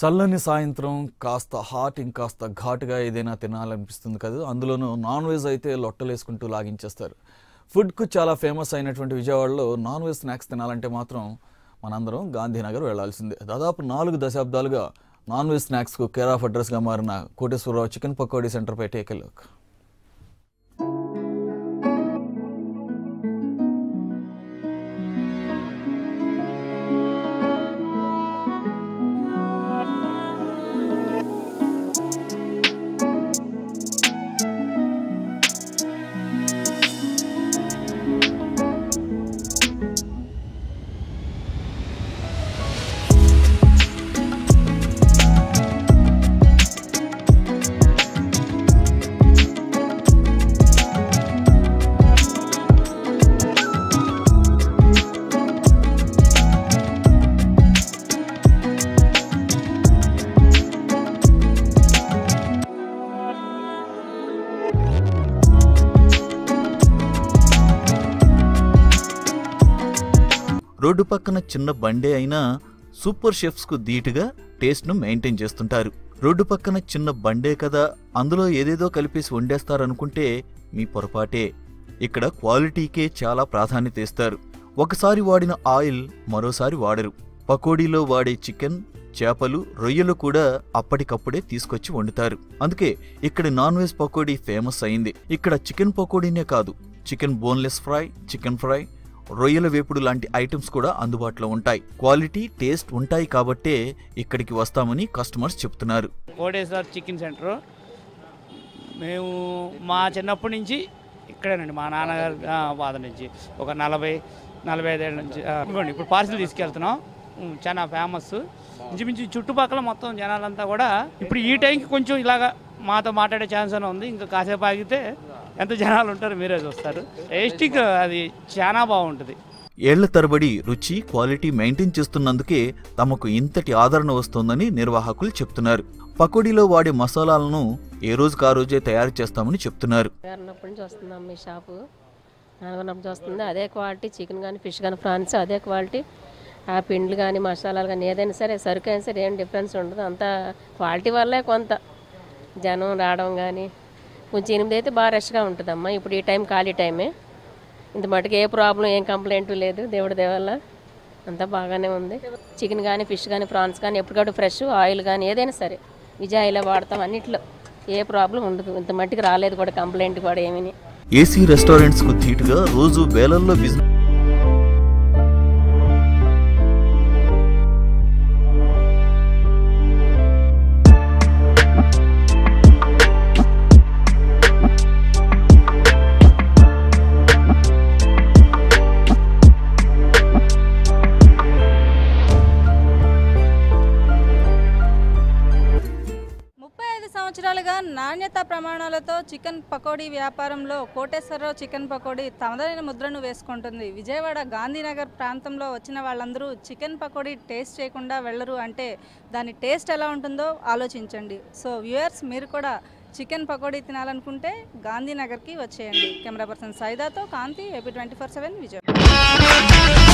చల్లని సాయంత్రం కాస్త హాట్ ఇంకాస్త ఘాటుగా ఏదైనా తినాలనిపిస్తుంది కదా. అందులోనూ నాన్ వెజ్ అయితే లొట్టలేసుకుంటూ లాగించేస్తారు. ఫుడ్కు చాలా ఫేమస్ అయినటువంటి విజయవాడలో నాన్ వెజ్ స్నాక్స్ తినాలంటే మాత్రం మనందరం గాంధీనగర్ వెళ్ళాల్సిందే. దాదాపు నాలుగు దశాబ్దాలుగా నాన్ వెజ్ స్నాక్స్కు కేర్ ఆఫ్ అడ్రస్గా మారిన కోటేశ్వరరావు చికెన్ పకోడీ సెంటర్పై టేక్ రోడ్డు పక్కన చిన్న బండే అయినా సూపర్ షెఫ్స్కు ధీటుగా టేస్ట్ను మెయింటైన్ చేస్తుంటారు. రోడ్డు పక్కన చిన్న బండే కదా అందులో ఏదేదో కలిపేసి వండేస్తారనుకుంటే మీ పొరపాటే. ఇక్కడ క్వాలిటీకే చాలా ప్రాధాన్యత ఇస్తారు. ఒకసారి వాడిన ఆయిల్ మరోసారి వాడరు. పకోడీలో వాడే చికెన్ చేపలు రొయ్యలు కూడా అప్పటికప్పుడే తీసుకొచ్చి వండుతారు. అందుకే ఇక్కడ నాన్ వెజ్ పకోడీ ఫేమస్ అయింది. ఇక్కడ చికెన్ పకోడీనే కాదు chicken boneless fry chicken fry రొయ్యల వేపుడు లాంటి ఐటమ్స్ కూడా అందుబాటులో ఉంటాయి. క్వాలిటీ టేస్ట్ ఉంటాయి కాబట్టే ఇక్కడికి వస్తామని కస్టమర్స్ చెప్తున్నారు. Koteswar chicken centre. మేము మా చిన్నప్పటి నుంచి ఇక్కడేనండి. మా నాన్నగారి బాధ నుంచి ఒక నలభై నలభై ఐదేళ్ళ నుంచి ఇవ్వండి ఇప్పుడు పార్సిల్ తీసుకెళ్తున్నాం. చాలా ఫేమస్. ఇంచుమించు చుట్టుపక్కల మొత్తం జనాలంతా కూడా ఇప్పుడు ఈ టైంకి కొంచెం ఇలాగా మాతో మాట్లాడే ఛాన్స్ అని ఉంది. ఇంకా కాసేపు ఆగితే ఎంత జనాలు ఉంటారో మీరే చూస్తారు. టేస్టింగ్ అది చాలా బాగుంటుంది. ఏళ్ళ తరబడి రుచి క్వాలిటీ మెయింటైన్ చేస్తున్నందుకే తమకు ఇంతటి ఆదరణ వస్తోందని నిర్వాహకులు చెప్తున్నారు. పకోడీలో వాడే మసాలాలను ఏ రోజుకు ఆ రోజే తయారు చేస్తామని చెప్తున్నారు. ఉన్నప్పటి నుంచి వస్తుందాం మీ షాపు. వస్తుంది అదే క్వాలిటీ చికెన్ కానీ ఫిష్ కానీ ఫ్రాన్స్ అదే క్వాలిటీ. ఆ పిండ్లు కానీ మసాలాలు కానీ ఏదైనా సరే సరుకు అయినా సరే ఏం డిఫరెన్స్ ఉండదు. అంతా క్వాలిటీ వల్లే కొంత జనం రావడం కానీ కొంచెం ఎనిమిది అయితే బాగా రష్గా ఉంటుందమ్మా. ఇప్పుడు ఈ టైం ఖాళీ టైమే ఇంత మటుకు ఏ ప్రాబ్లం ఏం కంప్లైంట్ లేదు. దేవుడి దేవల్ల అంతా బాగానే ఉంది. చికెన్ కానీ ఫిష్ కానీ ప్రాన్స్ కానీ ఎప్పటికప్పుడు ఫ్రెష్ ఆయిల్ కానీ ఏదైనా సరే. విజయాయిలో వాడతాం అన్నిట్లో. ఏ ప్రాబ్లం ఉండదు. ఇంత మట్టికి రాలేదు కూడా కంప్లైంట్ కూడా ఏమీ. ఏసీ రెస్టారెంట్స్కు ధీటుగా రోజు వేలల్లో బిజినెస్ సంవత్సరాలుగా నాణ్యత ప్రమాణాలతో చికెన్ పకోడీ వ్యాపారంలో కోటేశ్వరరావు చికెన్ పకోడీ తమదైన ముద్రను వేసుకుంటుంది. విజయవాడ గాంధీనగర్ ప్రాంతంలో వచ్చిన వాళ్ళందరూ చికెన్ పకోడీ టేస్ట్ చేయకుండా వెళ్ళరు అంటే దాని టేస్ట్ ఎలా ఉంటుందో ఆలోచించండి. సో వ్యూయర్స్ మీరు కూడా చికెన్ పకోడీ తినాలనుకుంటే గాంధీనగర్కి వచ్చేయండి. Camera person సైదాతో Kanthi AP twenty four seven Vijayawada.